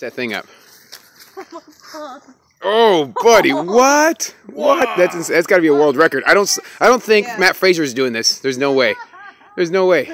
that thing up. Oh, buddy, what? What? That's that's got to be a world record. I don't I don't think Yeah. Matt Fraser is doing this. There's no way. There's no way.